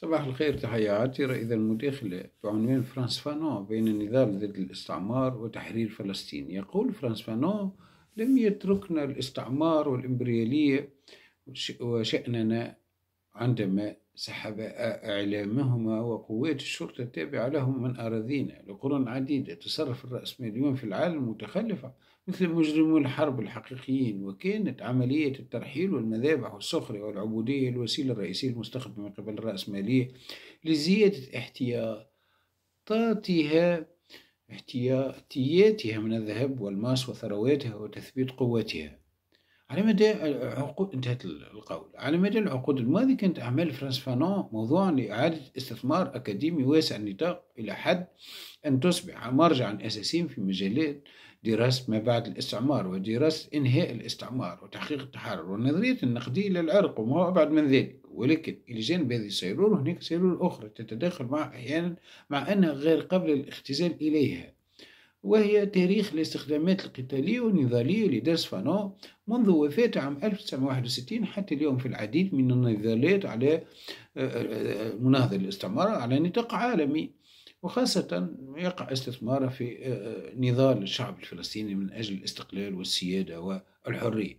صباح الخير عاطرة إذا المداخلة بعنوان فرانز فانون بين النضال ضد الاستعمار وتحرير فلسطين. يقول فرانز فانون لم يتركنا الاستعمار والإمبريالية وشأننا عندما سحب إعلامهما وقوات الشرطة التابعة لهم من أراضينا لقرون عديدة تصرف الرأسماليون في العالم متخلفة مثل مجرمو الحرب الحقيقيين وكانت عملية الترحيل والمذابح والسخرة والعبودية الوسيلة الرئيسية المستخدمة من قبل الرأسمالية لزيادة احتياطاتها احتياطياتها من الذهب والماس وثرواتها وتثبيت قوتها. على مدى عقود انتهت القول. على مدى العقود الماضية كانت أعمال فرانز فانون موضوعا لإعادة استثمار أكاديمي واسع النطاق إلى حد أن تصبح مرجعا أساسيا في مجالات دراسة ما بعد الاستعمار ودراسة إنهاء الاستعمار وتحقيق التحرر والنظرية النقدية للعرق وما أبعد من ذلك. ولكن إلى جانب هذه السيرورة هناك سيرورة أخرى تتداخل معها أحيانا مع أنها غير قابلة للاختزال إليها. وهي تاريخ الاستخدامات القتالية والنضالية لدرس فانون منذ وفاته عام 1961 حتى اليوم في العديد من النضالات على آه، آه، آه، مناهضة الاستعمار على نطاق عالمي. وخاصة يقع استثماره في نضال الشعب الفلسطيني من أجل الاستقلال والسيادة والحرية.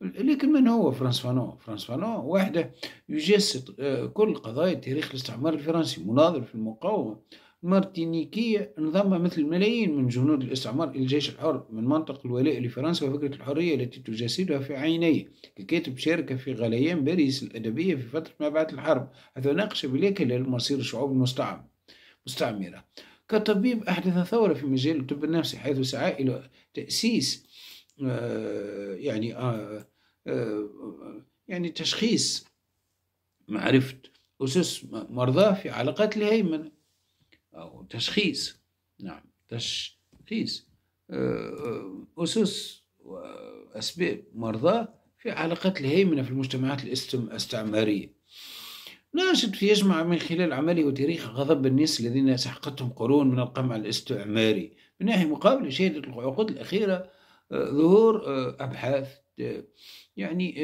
لكن من هو فرانز فانون؟ فرانز فانون واحدة يجسد كل قضايا تاريخ الاستعمار الفرنسي مناضل في المقاومة. مارتينيكية انضم مثل ملايين من جنود الاستعمار إلى الجيش الحر من منطق الولاء لفرنسا وفكرة الحرية التي تجسدها في عينيه ككاتب شارك في غليان باريس الأدبية في فترة ما بعد الحرب حيث ناقش بلا كلام مصير الشعوب المستعمرة كطبيب أحدث ثورة في مجال الطب النفسي حيث سعى إلى تأسيس آه يعني آه آه يعني تشخيص معرفة أسس مرضاه في علاقات الهيمنة أو تشخيص. نعم تشخيص. آه، آه، أسس وأسباب مرضى في علاقات الهيمنة في المجتمعات الاستعمارية ناشد في يجمع من خلال عمله وتاريخ غضب الناس الذين سحقتهم قرون من القمع الاستعماري. من ناحية مقابلة شهدت العقود الأخيرة آه، ظهور أبحاث يعني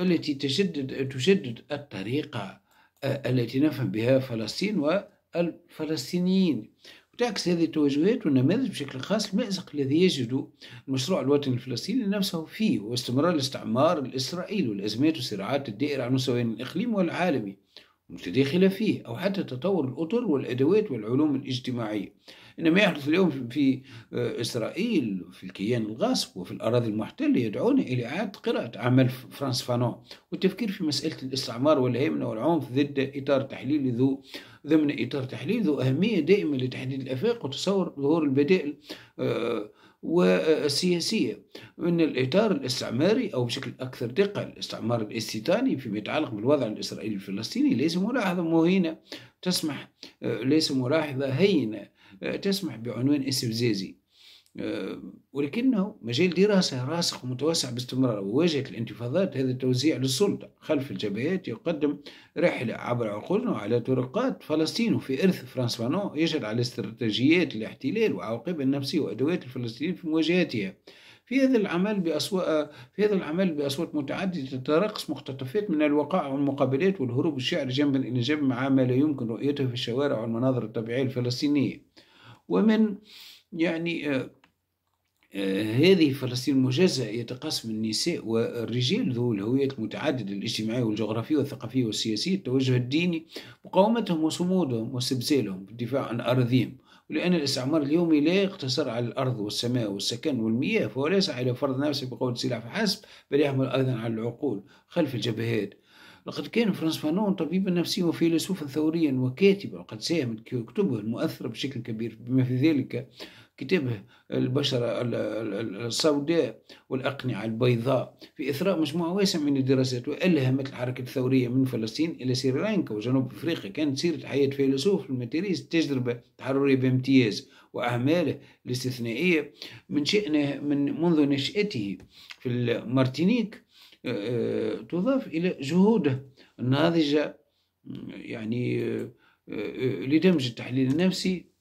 التي تجدد تجدد الطريقة التي نفهم بها فلسطين و الفلسطينيين. وتعكس هذه التوجهات والنماذج بشكل خاص المأزق الذي يجد المشروع الوطني الفلسطيني نفسه فيه واستمرار الاستعمار الإسرائيلي والأزمات والصراعات الدائرة على مستويين الإقليم والعالمي. المتداخلة فيه أو حتى تطور الأطر والأدوات والعلوم الاجتماعية. إن ما يحدث اليوم في إسرائيل في الكيان الغاصب وفي الأراضي المحتلة يدعونا إلى إعادة قراءة أعمال فرانس فانون والتفكير في مسألة الاستعمار والهيمنة والعنف ضد إطار تحليلي ذو ضمن إطار تحليل ذو أهمية دائمة لتحديد الآفاق وتصور ظهور البدائل آه، والسياسية. من الإطار الاستعماري أو بشكل أكثر دقة الاستعمار الإستيطاني فيما يتعلق بالوضع الإسرائيلي الفلسطيني ليس ملاحظة مهينة. تسمح آه، ليس ملاحظة هينة آه، تسمح بعنوان إستفزازي. آه، ولكنه مجال دراسة راسخ ومتوسع باستمرار وواجهت الانتفاضات هذا التوزيع للسلطة. خلف الجبهات يقدم رحلة عبر عقولنا وعلى طرقات فلسطين وفي إرث فرانس فانون يشهد على استراتيجيات الاحتلال وعواقبها النفسية وأدوات الفلسطينيين في مواجهتها. في هذا العمل بأصوات في هذا العمل بأصوات متعددة تترقص مقتطفات من الوقائع والمقابلات والهروب الشعري جنبا إلى جنب مع ما لا يمكن رؤيته في الشوارع والمناظر الطبيعية الفلسطينية. ومن يعني آه، آه، هذه فلسطين المجزأة يتقسم النساء والرجال ذو الهويات المتعددة الاجتماعية والجغرافية والثقافية والسياسية التوجه الديني مقاومتهم وصمودهم واستبسالهم في الدفاع عن أراضيهم. ولأن الاستعمار اليومي لا يقتصر على الأرض والسماء والسكن والمياه فهو ليس على فرض نفسه بقوة السلاح فحسب بل يحمل أيضا على العقول خلف الجبهات. لقد كان فرانس فانون طبيبا نفسيا وفيلسوفا ثوريا وكاتبا وقد ساهمت كتبه المؤثرة بشكل كبير. بما في ذلك كتابه البشرة السوداء والأقنعة البيضاء. في إثراء مجموعة واسعة من الدراسات وألهمت الحركة الثورية من فلسطين إلى سريلانكا وجنوب أفريقيا. كانت سيرة حياة فيلسوف المارتينيك تجربة تحررية بامتياز وأعماله الاستثنائية من شأنه من منذ نشأته في المارتينيك آه، تضاف إلى جهوده الناضجة يعني آه، آه، لدمج التحليل النفسي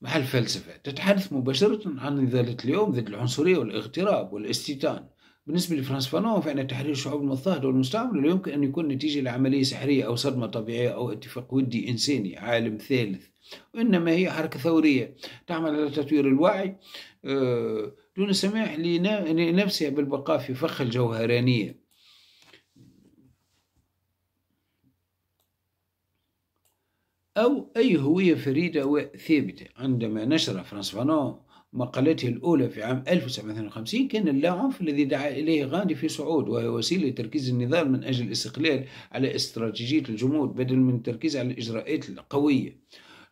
مع الفلسفة تتحدث مباشرة عن نضالة اليوم ضد العنصرية والاغتراب والاستيطان بالنسبة لفرانس فانون فإن تحرير الشعوب المضطهدة والمستعمرة لا يمكن أن يكون نتيجة لعملية سحرية أو صدمة طبيعية أو اتفاق ودي إنساني عالم ثالث. وإنما هي حركة ثورية تعمل على تطوير الوعي آه، دون السماح لنفسها بالبقاء في فخ الجوهرانية. أو أي هوية فريدة وثابتة. عندما نشر فرانز فانون مقالته الأولى في عام 1952 كان اللاعنف الذي دعا إليه غاندي في صعود وهي وسيلة لتركيز النضال من أجل الاستقلال على استراتيجية الجمود بدل من التركيز على الإجراءات القوية.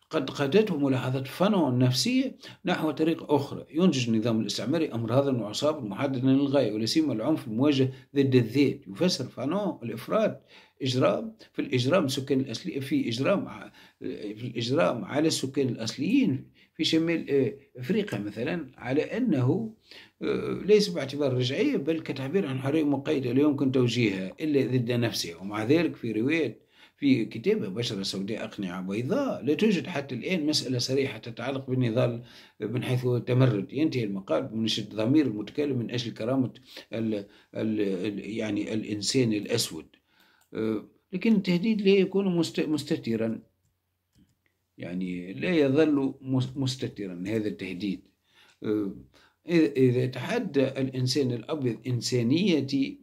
قد قادته ملاحظة فانون النفسية نحو طريق أخرى. ينتج النظام الاستعماري أمراضا وعصابا محددا للغاية ولا سيما العنف الموجه ضد الذات. يفسر فانون الإفراط إجرام في الإجرام السكان الأصلي في إجرام في الإجرام على السكان الأصليين في شمال آه، أفريقيا مثلا على أنه آه، ليس باعتبار رجعية بل كتعبير عن حرية مقيدة لا يمكن توجيهها إلا ضد نفسها ومع ذلك في رواية في كتابة بشرة سوداء أقنعة بيضاء لا توجد حتى الآن مسألة صريحة تتعلق بالنضال من حيث التمرد ينتهي المقال بمنشد ضمير المتكلم من أجل كرامة ال ال يعني الإنسان الأسود. لكن التهديد لا يكون مستترا يعني لا يظل مستترا هذا التهديد. آه، إذا تحدى الإنسان الأبيض إنسانيتي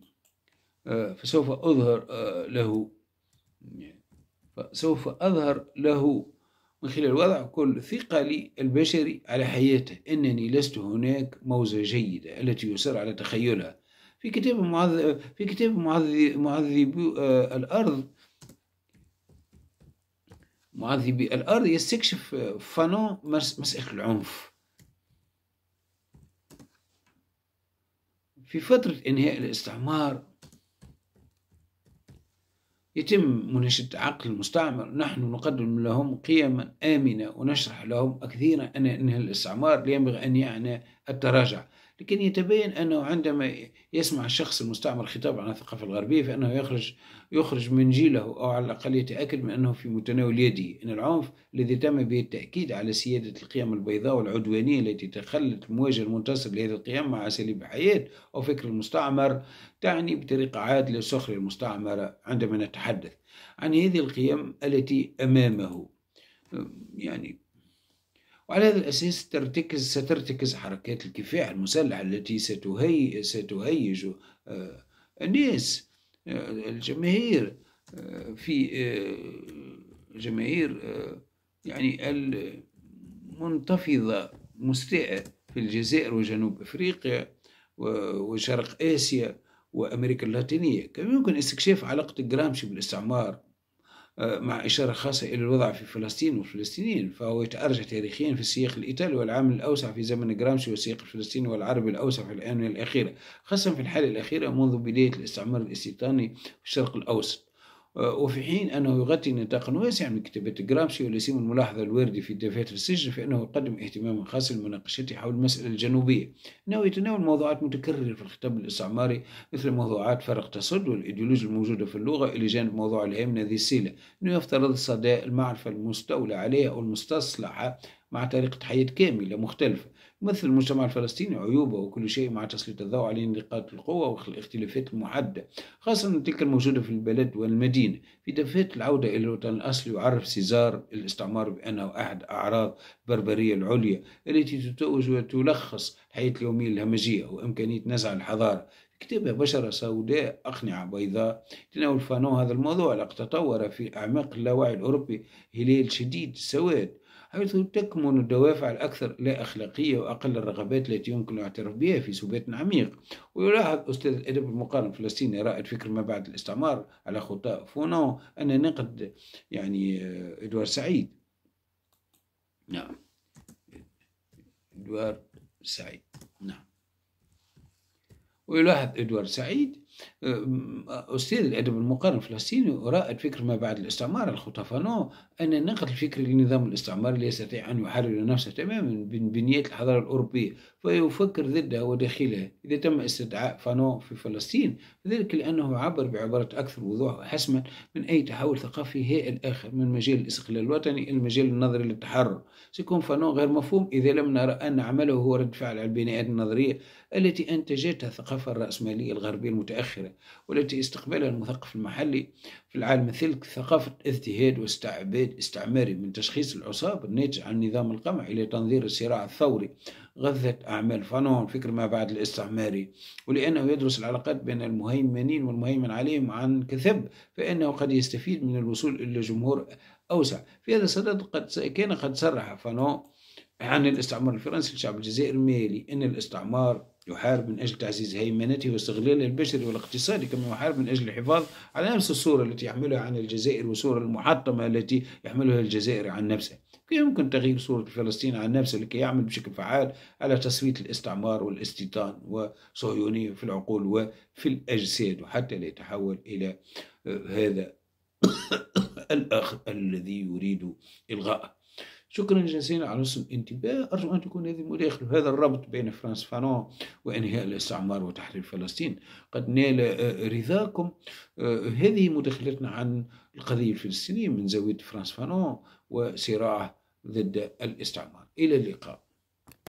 آه، فسوف أظهر له. فسوف أظهر له من خلال وضع كل ثقلي البشري على حياته. إنني لست هناك موزة جيدة التي يصر على تخيلها. في كتاب معذب في كتاب معذب آه، الأرض. معذبي الأرض يستكشف فانون مسألة العنف. في فترة إنهاء الاستعمار يتم مناشدة عقل المستعمر. نحن نقدم لهم قيما آمنة ونشرح لهم كثيرا أن إنهاء الاستعمار ينبغي أن يعني التراجع. لكن يتبين أنه عندما يسمع الشخص المستعمر خطاب عن الثقافة الغربية فإنه يخرج يخرج من جيله أو على الأقل يتأكد من أنه في متناول يده. أن العنف الذي تم به التأكيد على سيادة القيم البيضاء والعدوانية التي تخلت المواجهة المنتصر لهذه القيم مع أساليب حياة أو فكر المستعمر تعني بطريقة عادلة سخرية المستعمرة عندما نتحدث عن هذه القيم التي أمامه. يعني وعلى هذا الأساس ترتكز سترتكز حركات الكفاح المسلحة التي ستهي ستهيج آه، الناس آه، الجماهير آه، في جماهير يعني المنتفضة مستاءة في الجزائر وجنوب أفريقيا وشرق آسيا وأمريكا اللاتينية. كما يمكن استكشاف علاقة جرامشي بالاستعمار مع إشارة خاصة إلى الوضع في فلسطين والفلسطينيين فهو يتأرجح تاريخيا في السياق الإيطالي والعامل الأوسع في زمن جرامشي والسياق الفلسطيني والعربي الأوسع في الآونة الأخيرة خاصة في الحالة الأخيرة منذ بداية الاستعمار الاستيطاني في الشرق الأوسط. وفي حين أنه يغطي نطاقا واسعا من كتابات جرامشي ولسيم الملاحظة الواردة في دفاتر السجن فإنه يقدم اهتماما خاصا لمناقشته حول المسألة الجنوبية. إنه يتناول موضوعات متكررة في الخطاب الاستعماري مثل موضوعات فرق تصد والإيديولوجيا الموجودة في اللغة إلى جانب موضوع الهام ذي السيلة إنه يفترض صداء المعرفة المستولى عليها أو المستصلحة مع طريقة حياة كاملة مختلفة. يمثل المجتمع الفلسطيني عيوبه وكل شيء مع تسليط الضوء على نقاط القوة والاختلافات المحددة خاصة تلك الموجودة في البلد والمدينة. في دفات العودة إلى الوطن الأصلي يعرف سيزار الاستعمار بأنه أحد أعراض البربرية العليا التي تتوج وتلخص الحياة اليومية الهمجية وإمكانية نزع الحضارة. كتابة بشرة سوداء أقنعة بيضاء. تناول فانو هذا الموضوع لقد تطور في أعماق اللاوعي الأوروبي هلال شديد السواد حيث تكمن الدوافع الأكثر لا أخلاقية وأقل الرغبات التي يمكن الاعتراف بها في سبات عميق. ويلاحظ أستاذ الأدب المقارن الفلسطيني رائد فكر ما بعد الاستعمار على خطاء فونو أن نقد يعني إدوار سعيد. نعم. إدوار سعيد. نعم. ويلاحظ إدوار سعيد أستاذ الأدب المقارن الفلسطيني ورائد فكر ما بعد الاستعمار الخطى فانون أن النقد الفكري للنظام الاستعماري لا يستطيع أن يحرر نفسه تماما من بنيات الحضارة الأوروبية فيفكر ضدها وداخلها إذا تم استدعاء فانون في فلسطين ذلك لأنه عبر بعبارة أكثر وضوح وحسما من أي تحول ثقافي هائل آخر من مجال الاستقلال الوطني إلى المجال النظري للتحرر. سيكون فانون غير مفهوم إذا لم نرى أن عمله هو رد فعل على البناءات النظرية التي أنتجتها الثقافة الرأسمالية الغربية المتأخرة. والتي استقبلها المثقف المحلي في العالم تلك ثقافة اضطهاد واستعباد استعماري من تشخيص العصاب الناتج عن نظام القمع إلى تنظير الصراع الثوري غذت أعمال فانون فكر ما بعد الاستعماري. ولأنه يدرس العلاقات بين المهيمنين والمهيمن عليهم عن كثب فإنه قد يستفيد من الوصول إلى جمهور أوسع. في هذا الصدد قد كان قد صرح فانون عن الاستعمار الفرنسي للشعب الجزائري المالي أن الاستعمار يحارب من أجل تعزيز هيمنته واستغلاله البشري والاقتصادي كما يحارب من أجل الحفاظ على نفس الصورة التي يحملها عن الجزائر والصورة المحطمة التي يحملها الجزائر عن نفسه كيف يمكن تغيير صورة فلسطين عن نفسه لكي يعمل بشكل فعال على تصفية الاستعمار والاستيطان وصهيونية في العقول وفي الأجساد وحتى لا يتحول إلى هذا الآخر الذي يريد إلغاءه؟ شكرا جزيلا على حسن الانتباه أرجو أن تكون هذه المداخلة هذا الربط بين فرانز فانون وإنهاء الاستعمار وتحرير فلسطين. قد نال آه، رضاكم. آه، هذه مداخلتنا عن القضية الفلسطينية من زاوية فرانز فانون وصراعه ضد الاستعمار. إلى اللقاء.